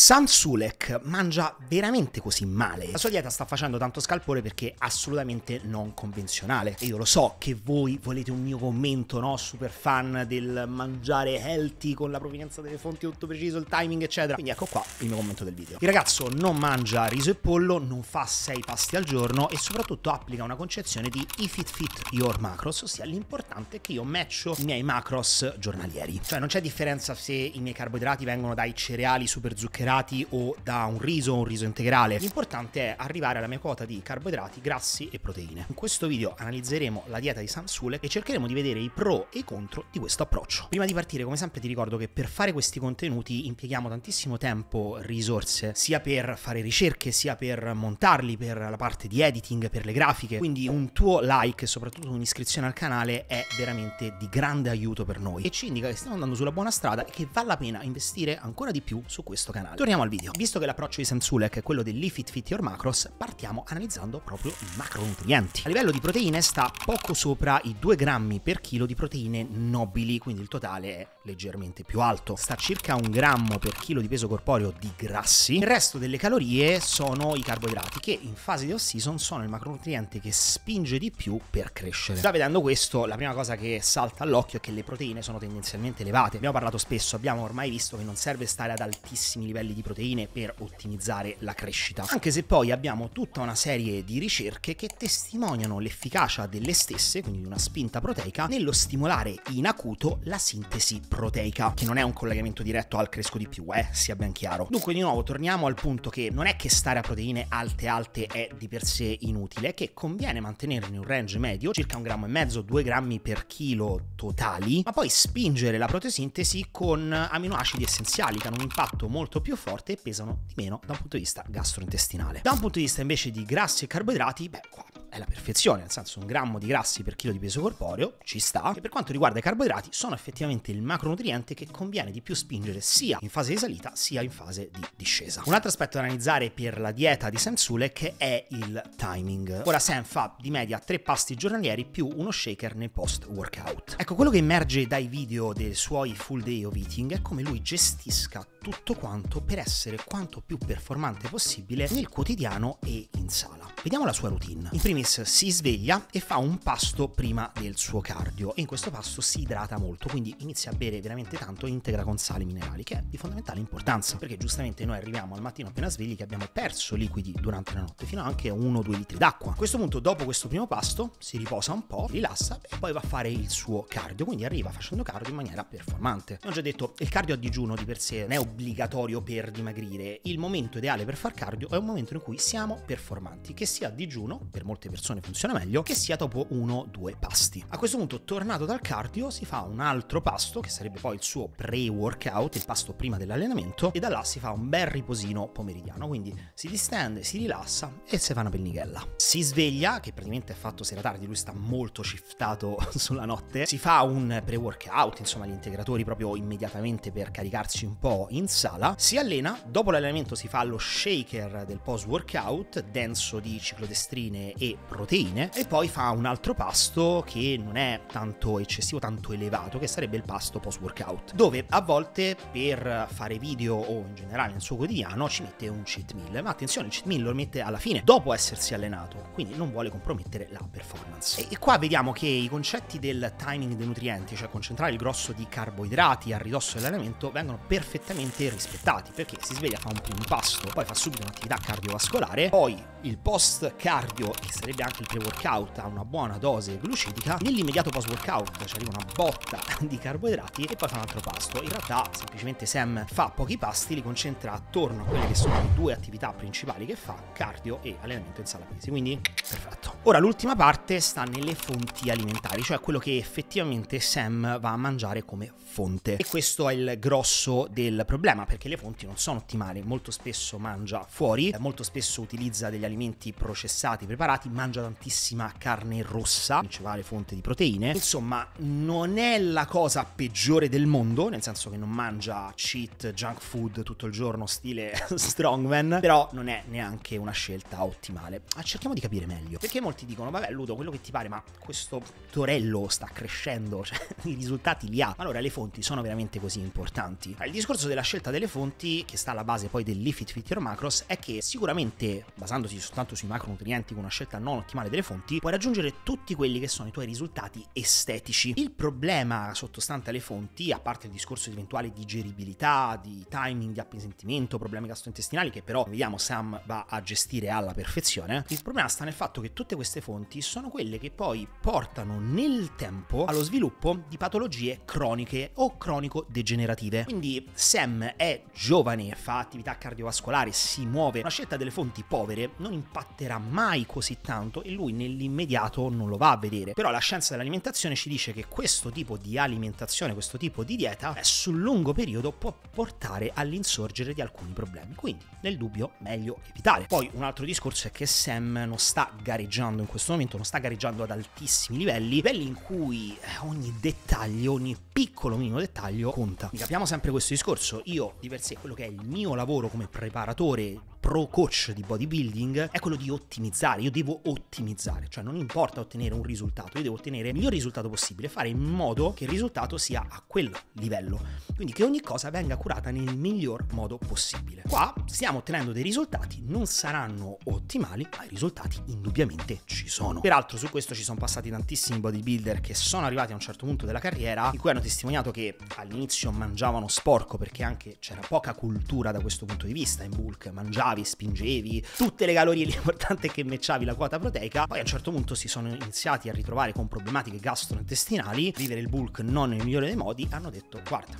Sam Sulek mangia veramente così male? La sua dieta sta facendo tanto scalpore perché è assolutamente non convenzionale. E io lo so che voi volete un mio commento, no? Super fan del mangiare healthy con la provenienza delle fonti tutto preciso, il timing, eccetera. Quindi ecco qua il mio commento del video. Il ragazzo non mangia riso e pollo, non fa 6 pasti al giorno e soprattutto applica una concezione di if it fit your macros, ossia l'importante è che io matcho i miei macros giornalieri. Cioè non c'è differenza se i miei carboidrati vengono dai cereali super zuccherati zuccherati o da un riso o un riso integrale. L'importante è arrivare alla mia quota di carboidrati, grassi e proteine. In questo video analizzeremo la dieta di Samsule e cercheremo di vedere i pro e i contro di questo approccio. Prima di partire, come sempre, ti ricordo che per fare questi contenuti impieghiamo tantissimo tempo, risorse, sia per fare ricerche, sia per montarli, per la parte di editing, per le grafiche. Quindi un tuo like e soprattutto un'iscrizione al canale è veramente di grande aiuto per noi e ci indica che stiamo andando sulla buona strada e che vale la pena investire ancora di più su questo canale. Torniamo al video. Visto che l'approccio di Samsulek è quello dell'Ifit Fit Your Macros, partiamo analizzando proprio i macronutrienti. A livello di proteine sta poco sopra i 2 grammi per chilo di proteine nobili, quindi il totale è leggermente più alto. Sta circa un grammo per chilo di peso corporeo di grassi. Il resto delle calorie sono i carboidrati, che in fase di off-season sono il macronutriente che spinge di più per crescere. Già vedendo questo, la prima cosa che salta all'occhio è che le proteine sono tendenzialmente elevate. Abbiamo parlato spesso, abbiamo ormai visto che non serve stare ad altissimi livelli livelli di proteine per ottimizzare la crescita. Anche se poi abbiamo tutta una serie di ricerche che testimoniano l'efficacia delle stesse, quindi di una spinta proteica, nello stimolare in acuto la sintesi proteica, che non è un collegamento diretto al cresco di più, eh, sia ben chiaro. Dunque di nuovo torniamo al punto che non è che stare a proteine alte alte è di per sé inutile, che conviene mantenerne un range medio, circa un grammo e mezzo, due grammi per chilo totali, ma poi spingere la protosintesi con aminoacidi essenziali che hanno un impatto molto più forte e pesano di meno da un punto di vista gastrointestinale. Da un punto di vista invece di grassi e carboidrati, beh, qua è la perfezione, nel senso un grammo di grassi per chilo di peso corporeo ci sta. E per quanto riguarda i carboidrati, sono effettivamente il macronutriente che conviene di più spingere sia in fase di salita sia in fase di discesa. Un altro aspetto da analizzare per la dieta di Sam Sulek è il timing. Ora Sam fa di media tre pasti giornalieri più uno shaker nel post workout. Ecco, quello che emerge dai video dei suoi full day of eating è come lui gestisca tutto quanto per essere quanto più performante possibile nel quotidiano e in sala. Vediamo la sua routine. In primis si sveglia e fa un pasto prima del suo cardio e in questo pasto si idrata molto, quindi inizia a bere veramente tanto e integra con sali minerali, che è di fondamentale importanza, perché giustamente noi arriviamo al mattino appena svegli che abbiamo perso liquidi durante la notte, fino a anche 1-2 litri d'acqua. A questo punto, dopo questo primo pasto, si riposa un po', rilassa e poi va a fare il suo cardio, quindi arriva facendo cardio in maniera performante. Ho già detto, il cardio a digiuno di per sé non è obbligatorio per dimagrire, il momento ideale per far cardio è un momento in cui siamo performanti, che sia a digiuno, per molte persone funziona meglio, che sia dopo uno o due pasti. A questo punto, tornato dal cardio, si fa un altro pasto, che sarebbe poi il suo pre-workout, il pasto prima dell'allenamento, e da là si fa un bel riposino pomeridiano, quindi si distende, si rilassa e si fa una pennichella. Si sveglia, che praticamente è fatto sera tardi, lui sta molto shiftato sulla notte, si fa un pre-workout, insomma gli integratori proprio immediatamente per caricarsi un po' in sala, si allena, dopo l'allenamento si fa lo shaker del post-workout, denso di ciclodestrine e proteine e poi fa un altro pasto che non è tanto eccessivo, tanto elevato, che sarebbe il pasto post workout, dove a volte per fare video o in generale nel suo quotidiano ci mette un cheat meal, ma attenzione, il cheat meal lo mette alla fine, dopo essersi allenato, quindi non vuole compromettere la performance. E qua vediamo che i concetti del timing dei nutrienti, cioè concentrare il grosso di carboidrati a ridosso dell'allenamento, vengono perfettamente rispettati, perché si sveglia, fa un primo pasto, poi fa subito un'attività cardiovascolare, poi il post cardio, che sarebbe anche il pre-workout, ha una buona dose glucidica, nell'immediato post-workout ci arriva una botta di carboidrati e poi fa un altro pasto. In realtà semplicemente Sam fa pochi pasti, li concentra attorno a quelle che sono le due attività principali che fa, cardio e allenamento in sala pesi. Quindi perfetto. Ora l'ultima parte sta nelle fonti alimentari, cioè quello che effettivamente Sam va a mangiare come fonte. E questo è il grosso del problema, perché le fonti non sono ottimali. Molto spesso mangia fuori, molto spesso utilizza degli alimenti processati, preparati, mangia tantissima carne rossa, principale fonte di proteine. Insomma, non è la cosa peggiore del mondo, nel senso che non mangia cheat, junk food tutto il giorno, stile strongman, però non è neanche una scelta ottimale. Ma cerchiamo di capire meglio, perché molti dicono, vabbè Ludo, quello che ti pare, ma questo torello sta crescendo, cioè i risultati li ha. Allora le fonti sono veramente così importanti? Il discorso della scelta delle fonti, che sta alla base poi dell'Ifit Fit Your Macros, è che sicuramente, basandosi soltanto sui macronutrienti con una scelta non ottimale delle fonti, puoi raggiungere tutti quelli che sono i tuoi risultati estetici. Il problema sottostante alle fonti, a parte il discorso di eventuale digeribilità, di timing, di appesantimento, problemi gastrointestinali, che però vediamo Sam va a gestire alla perfezione, il problema sta nel fatto che tutte queste fonti sono quelle che poi portano nel tempo allo sviluppo di patologie croniche o cronico-degenerative. Quindi Sam è giovane, fa attività cardiovascolare, si muove, una scelta delle fonti povere non impatterà mai così tanto e lui nell'immediato non lo va a vedere. Però la scienza dell'alimentazione ci dice che questo tipo di alimentazione, questo tipo di dieta, eh, sul lungo periodo può portare all'insorgere di alcuni problemi. Quindi, nel dubbio, meglio evitare. Poi un altro discorso è che Sam non sta gareggiando in questo momento, non sta gareggiando ad altissimi livelli, livelli in cui eh, ogni dettaglio, ogni piccolo minimo dettaglio conta. Mi capiamo sempre questo discorso. Io, di per sé, quello che è il mio lavoro come preparatore pro coach di bodybuilding è quello di ottimizzare. Io devo ottimizzare, cioè non importa ottenere un risultato, io devo ottenere il miglior risultato possibile, fare in modo che il risultato sia a quel livello. Quindi che ogni cosa venga curata nel miglior modo possibile. Qua stiamo ottenendo dei risultati, non saranno ottimali, ma i risultati indubbiamente ci sono. Peraltro su questo ci sono passati tantissimi bodybuilder che sono arrivati a un certo punto della carriera in cui hanno testimoniato che all'inizio mangiavano sporco perché anche c'era poca cultura da questo punto di vista in bulk, mangiavi spingevi, tutte le calorie, l'importante è che mecciavi la quota proteica, poi a un certo punto si sono iniziati a ritrovare con problematiche gastrointestinali, vivere il bulk non nel migliore dei modi, hanno detto guarda,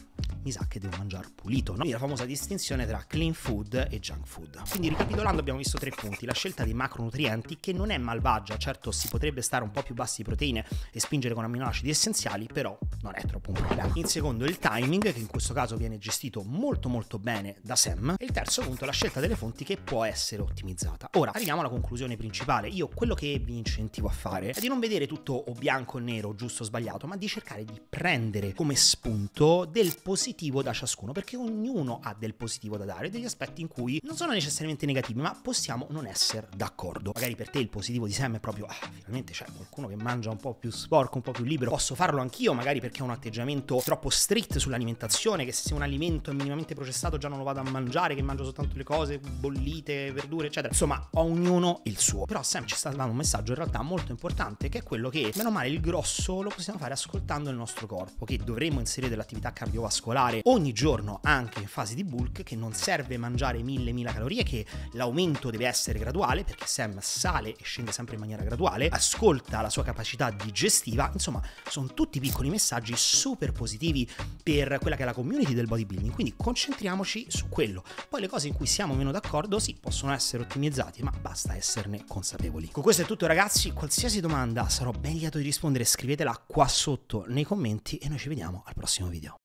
mi sa che devo mangiare pulito, no? Quindi la famosa distinzione tra clean food e junk food. Quindi ricapitolando abbiamo visto tre punti, la scelta dei macronutrienti che non è malvagia, certo si potrebbe stare un po' più bassi di proteine e spingere con amminoacidi essenziali, però non è troppo un problema. In secondo il timing, che in questo caso viene gestito molto molto bene da Sam, e il terzo punto la scelta delle fonti che può essere ottimizzata. Ora arriviamo alla conclusione principale, io quello che vi incentivo a fare è di non vedere tutto o bianco o nero, giusto o sbagliato, ma di cercare di prendere come spunto del positivo positivo da ciascuno, perché ognuno ha del positivo da dare, degli aspetti in cui non sono necessariamente negativi, ma possiamo non essere d'accordo. Magari per te il positivo di Sam è proprio, ah, finalmente c'è qualcuno che mangia un po' più sporco, un po' più libero, posso farlo anch'io, magari perché ho un atteggiamento troppo strict sull'alimentazione, che se un alimento è minimamente processato già non lo vado a mangiare, che mangio soltanto le cose bollite, verdure, eccetera. Insomma, ognuno il suo. Però Sam ci sta dando un messaggio in realtà molto importante, che è quello che, meno male, il grosso lo possiamo fare ascoltando il nostro corpo, che dovremmo inserire dell'attività cardiovascolare fare ogni giorno anche in fase di bulk che non serve mangiare mille mila calorie che l'aumento deve essere graduale perché Sam sale e scende sempre in maniera graduale ascolta la sua capacità digestiva insomma sono tutti piccoli messaggi super positivi per quella che è la community del bodybuilding quindi concentriamoci su quello. Poi le cose in cui siamo meno d'accordo sì possono essere ottimizzati ma basta esserne consapevoli. Con questo è tutto ragazzi. Qualsiasi domanda sarò ben lieto di rispondere. Scrivetela qua sotto nei commenti e noi ci vediamo al prossimo video